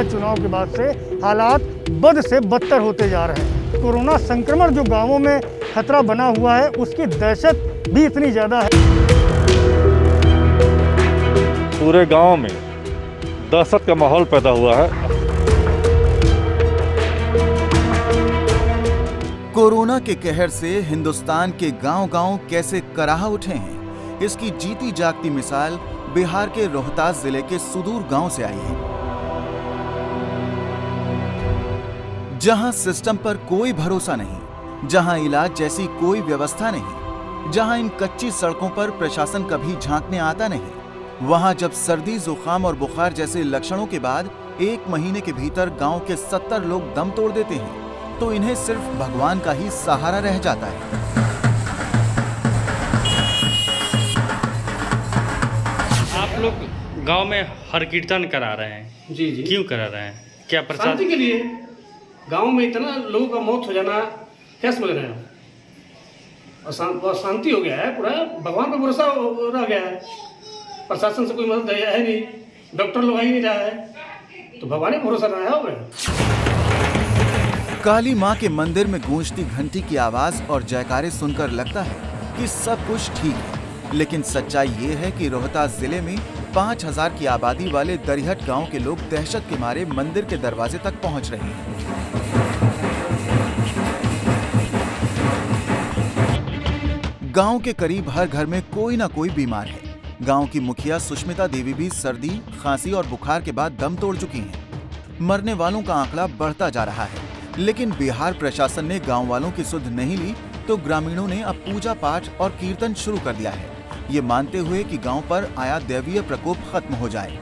पंचायत चुनाव के बाद से हालात बद से बदतर होते जा रहे हैं। कोरोना संक्रमण जो गाँवों में खतरा बना हुआ है उसकी दहशत भी इतनी ज़्यादा है। पूरे गाँव में दहशत का माहौल पैदा हुआ है। कोरोना के कहर से हिंदुस्तान के गांव-गांव कैसे कराह उठे हैं इसकी जीती जागती मिसाल बिहार के रोहतास ज़िले के सुदूर गाँव से आई है। जहाँ सिस्टम पर कोई भरोसा नहीं जहाँ इलाज जैसी कोई व्यवस्था नहीं जहाँ इन कच्ची सड़कों पर प्रशासन कभी झांकने आता नहीं वहाँ जब सर्दी जुकाम और बुखार जैसे लक्षणों के बाद एक महीने के भीतर गाँव के सत्तर लोग दम तोड़ देते हैं तो इन्हें सिर्फ़ भगवान का ही सहारा रह जाता है। आप लोग गाँव में हर कीर्तन करा रहे हैं। जी जी। क्यों करा रहे हैं? क्या प्रसाद के लिए। गाँव में इतना लोगों का मौत हो जाना क्या समझ रहे हैं? और शांति हो गया है पूरा। भगवान पर भरोसा रह गया है। प्रशासन से कोई मदद है है नहीं। डॉक्टर लोग आ ही नहीं रहा है। तो भगवान ही भरोसा रहा हो काली माँ के मंदिर में गूंजती घंटी की आवाज़ और जयकारे सुनकर लगता है कि सब कुछ ठीक है। लेकिन सच्चाई ये है कि रोहतास ज़िले में पाँच हज़ार की आबादी वाले दरिहट गाँव के लोग दहशत के मारे मंदिर के दरवाजे तक पहुँच रहे हैं। गाँव के करीब हर घर में कोई ना कोई बीमार है। गाँव की मुखिया सुष्मिता देवी भी सर्दी, खांसी और बुखार के बाद दम तोड़ चुकी हैं। मरने वालों का आंकड़ा बढ़ता जा रहा है, लेकिन बिहार प्रशासन ने गाँव वालों की सुध नहीं ली तो ग्रामीणों ने अब पूजा पाठ और कीर्तन शुरू कर दिया है। ये मानते हुए कि गाँव पर आया दैवीय प्रकोप खत्म हो जाए।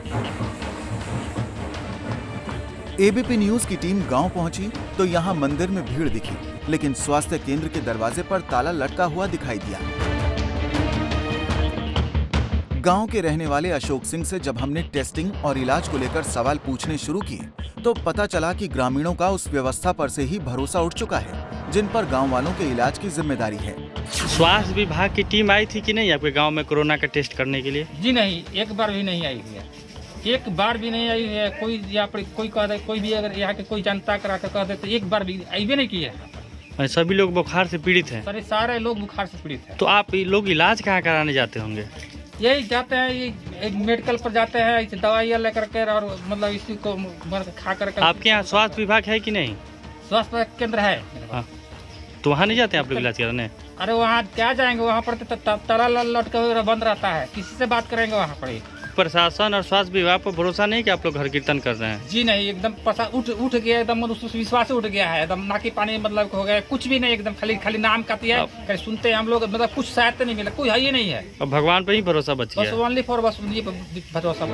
एबीपी न्यूज़ की टीम गाँव पहुँची तो यहाँ मंदिर में भीड़ दिखी, लेकिन स्वास्थ्य केंद्र के दरवाजे पर ताला लटका हुआ दिखाई दिया। गाँव के रहने वाले अशोक सिंह से जब हमने टेस्टिंग और इलाज को लेकर सवाल पूछने शुरू किए तो पता चला कि ग्रामीणों का उस व्यवस्था पर से ही भरोसा उठ चुका है जिन पर गाँव वालों के इलाज की ज़िम्मेदारी है। स्वास्थ्य विभाग की टीम आई थी कि नहीं आपके गाँव में कोरोना का टेस्ट करने के लिए? जी नहीं एक बार भी नहीं आई है। एक बार भी नहीं आई है। कोई यहाँ पर कोई कह दे कोई भी अगर यहाँ के कोई जनता करा कर कह दे तो एक बार भी आई भी नहीं की है। सभी लोग बुखार से पीड़ित हैं। सारे सारे लोग बुखार से पीड़ित है। तो आप लोग इलाज कहाँ कराने जाते होंगे? यही जाते हैं ये एक मेडिकल पर जाते हैं इसे दवाइयाँ लेकर के और मतलब इसी को खा कर आपके यहाँ स्वास्थ्य विभाग है कि नहीं? स्वास्थ्य केंद्र है। हाँ। तो वहाँ नहीं जाते आप लोग इलाज कराने? अरे वहाँ क्या जाएँगे? वहाँ पर तो तला लटका बंद रहता है। किसी से बात करेंगे वहाँ पर ही? प्रशासन और स्वास्थ्य विभाग पर भरोसा नहीं कि आप लोग हर कीर्तन कर रहे हैं? जी नहीं एकदम उठ उठ गया एकदम मतलब विश्वास उठ गया है। एकदम नाकी पानी मतलब हो गया कुछ भी नहीं एकदम खाली खाली नाम का है। कहीं सुनते हैं हम लोग मतलब कुछ सहायता नहीं मिला कोई है ही नहीं है। और भगवान पर ही भरोसा बच बस गया ओनली फॉर बस भरोसा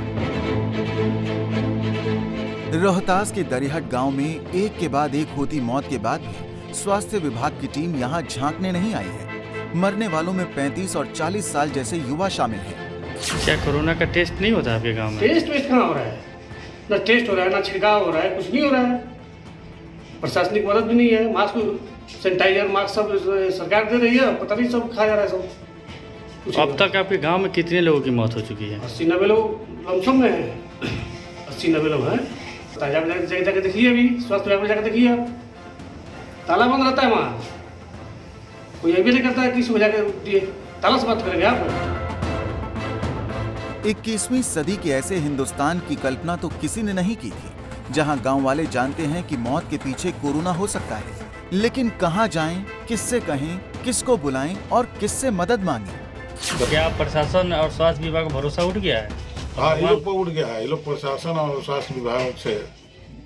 रोहतास के दरिहट गाँव में एक के बाद एक होती मौत के बाद भी स्वास्थ्य विभाग की टीम यहाँ झांकने नहीं आई है। मरने वालों में 35 और 40 साल जैसे युवा शामिल हैं। क्या कोरोना का टेस्ट नहीं होता आपके गाँव में? टेस्ट वेस्ट कहाँ हो रहा है? ना टेस्ट हो रहा है ना छिड़काव हो रहा है कुछ नहीं हो रहा है। प्रशासनिक मदद भी नहीं है मास्क सैनिटाइजर मास्क सब सरकार दे रही है पता नहीं सब खा जा रहा है सब। अब तक आपके गाँव में कितने लोगों की मौत हो चुकी है? अस्सी नब्बे लोग लमसम में हैं। अस्सी नब्बे लोग हैं। ताज़ा में जाके जाके देखिए अभी स्वास्थ्य विभाग में जाकर देखिए आप। ताला बंद रहता है वहाँ। कोई ये भी नहीं करता है किसी को जाकर दिए। ताला से बात करेंगे आप। 21वीं सदी के ऐसे हिंदुस्तान की कल्पना तो किसी ने नहीं की थी जहाँ गाँव वाले जानते हैं कि मौत के पीछे कोरोना हो सकता है। लेकिन कहाँ जाएँ, किससे कहें किसको बुलाएँ और किससे मदद मांगें? क्या प्रशासन और स्वास्थ्य विभाग का भरोसा उठ गया है? हाँ ये लोग पर उठ गया है ये लोग प्रशासन और स्वास्थ्य विभाग से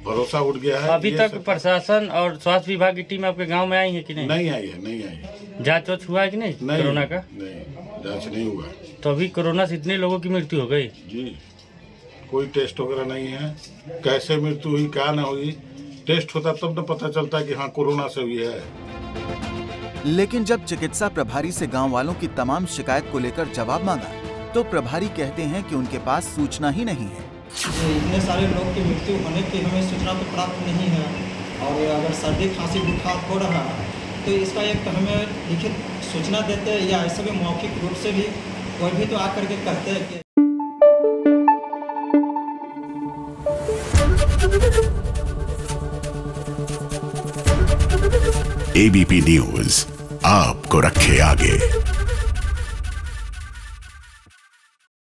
भरोसा उठ गया है अभी तक प्रशासन और स्वास्थ्य विभाग की टीम आपके गाँव में आई है कि नहीं? नहीं आई है नहीं आई है। जाँच वाच हुआ है कि नहीं नहीं कोरोना का? नहीं जाँच नहीं हुआ तो अभी कोरोना से इतने लोगों की मृत्यु हो गई। जी कोई टेस्ट वगैरह नहीं है। कैसे मृत्यु हुई क्या न हुई टेस्ट होता तब तो पता चलता कि हाँ कोरोना से हुई है। लेकिन जब चिकित्सा प्रभारी से गाँव वालों की तमाम शिकायत को लेकर जवाब मांगा तो प्रभारी कहते हैं कि उनके पास सूचना ही नहीं है। इतने सारे लोग की मृत्यु होने की हमें सूचना तो प्राप्त नहीं है। और अगर सर्दी खांसी बुखार हो रहा है तो इसका एक हमें लिखित सूचना देते या ऐसे भी मौखिक रूप से भी कोई भी तो आकर के करते रहते एबीपी न्यूज़ आपको रखे आगे।